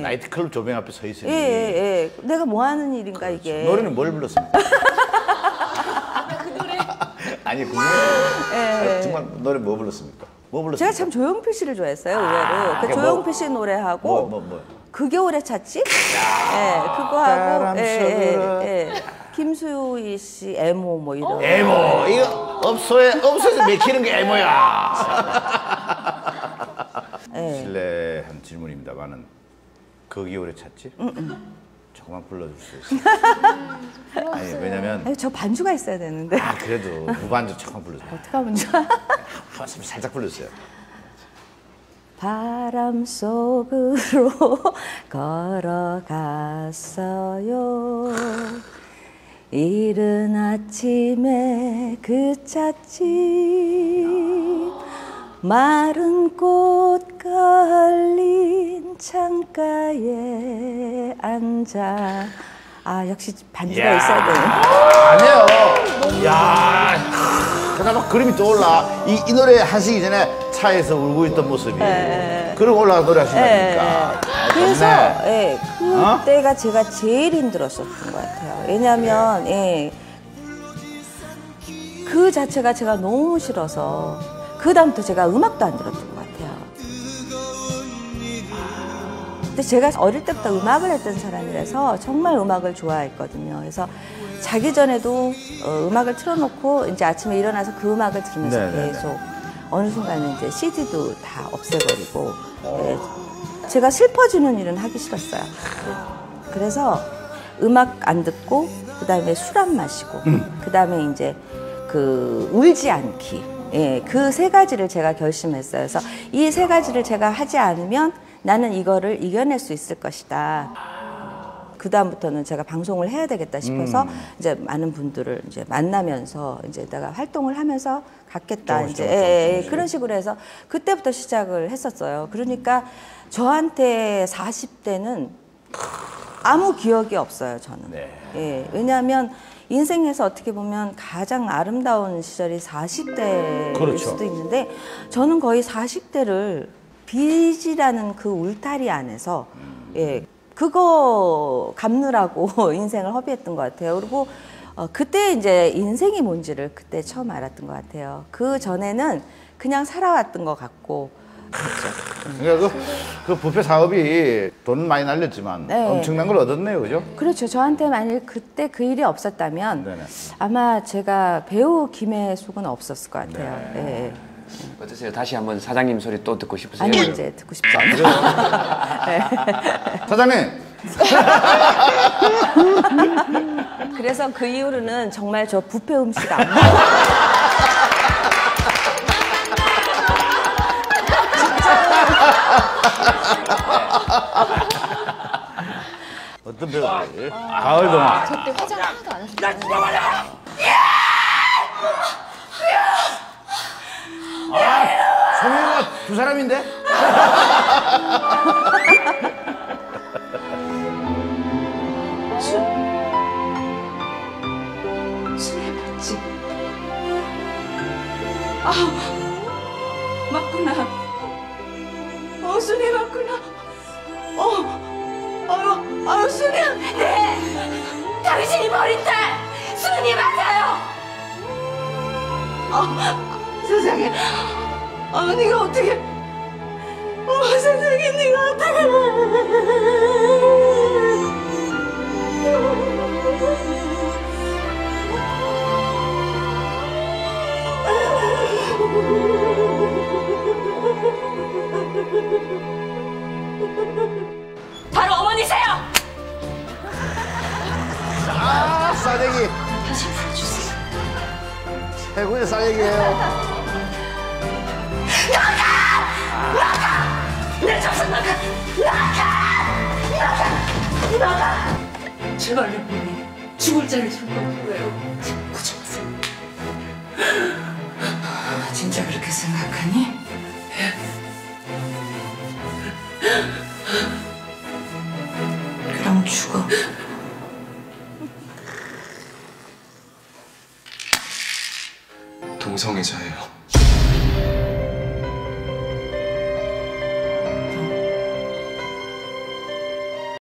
나이트클럽 조명 앞에 서 있으니 예, 예, 예. 내가 뭐 하는 일인가 이게. 노래는 뭘 불렀습니까? 아니 그 노래 정말 노래 뭐 불렀습니까? 뭐 불렀습니까? 제가 참 조용필 씨를 좋아했어요, 의외로. 그 그게 뭐- 조용필 씨 노래하고 뭐, 뭐, 뭐. 그 겨울에 찾지? 예, 그거 하고 예, 예. 예. 김수희 씨 애모 뭐 이런. 에모 이거 업소에 업소에서 맥히는 게 에모야. 예. 실례한 질문입니다만은 그 기울에 찾지? 조금만 불러줄 수 있어요? 아니 왜냐면 아니, 저 반주가 있어야 되는데. 아 그래도 무반주 조금 불러줘요. 어떡하면 좋아. 한 살짝 불러주세요. 바람 속으로 걸어갔어요. 이른 아침에 그 찻집 마른 꽃 걸린 창가에 앉아 아 역시 반주가 야. 있어야 되네. 아니에요. 야, 막 그림이 떠올라. 이, 이 노래 하시기 전에 차에서 울고 있던 모습이. 그러고 올라가 노래 하신다니까. 아, 그래서. 예, 어? 그때가 제가 제일 힘들었었던 것 같아요. 왜냐하면 예, 그 자체가 제가 너무 싫어서 그 다음부터 제가 음악도 안 들었던 것 같아요. 근데 제가 어릴 때부터 음악을 했던 사람이라서 정말 음악을 좋아했거든요. 그래서 자기 전에도 어, 음악을 틀어놓고 이제 아침에 일어나서 그 음악을 들으면서 네네네. 계속 어느 순간에 이제 CD도 다 없애버리고 예, 제가 슬퍼지는 일은 하기 싫었어요. 그래서 음악 안 듣고 그 다음에 술 안 마시고 그다음에 이제 그 울지 않기 예, 그 세 가지를 제가 결심했어요. 그래서 이 세 가지를 제가 하지 않으면 나는 이거를 이겨낼 수 있을 것이다. 그 다음부터는 제가 방송을 해야 되겠다 싶어서 이제 많은 분들을 이제 만나면서 이제 내가 활동을 하면서 조금씩 이제 조금씩 예, 예, 조금씩. 그런 식으로 해서 그때부터 시작을 했었어요. 그러니까 저한테 40대는 아무 기억이 없어요, 저는. 네. 예, 왜냐하면 인생에서 어떻게 보면 가장 아름다운 시절이 40대일 그렇죠. 수도 있는데 저는 거의 40대를 빚이라는 그 울타리 안에서 예, 그거 갚느라고 인생을 허비했던 것 같아요. 그리고 어, 그때 이제 인생이 뭔지를 그때 처음 알았던 것 같아요. 그 전에는 그냥 살아왔던 것 같고 그러니까 그, 그 부페 사업이 돈 많이 날렸지만 네. 엄청난 걸 얻었네요, 그죠? 그렇죠. 저한테 만일 그때 그 일이 없었다면 네네. 아마 제가 배우 김혜숙은 없었을 것 같아요. 네. 예, 예. 어떠세요? 다시 한번 사장님 소리 또 듣고 싶으세요? 아니 이제 듣고 싶지 않아요. 사장님, 그래서 그 이후로는 정말 저 부패 음식 안 먹어요. 어떤 배우들? 가을 동화. 저때 화장 하나도 안 하셨어요. 송혜가 두 사람인데? 술에 맞지? 아, 맞구나. 어, 순이 맞구나. 어, 아유, 순이. 네, 당신이 버린 딸, 순이 맞아요. 아, 세상에. 아, 네가 어떻게. 어, 세상에, 네가 바로 최고의 싸대기예요. 내 정신 나가! 나가! 나가! 나가! 제발 내 몸이 죽을 자를 왜요? 자꾸 잡았어. 진짜 그렇게 생각하니? 그럼 죽어. 동성애자예요.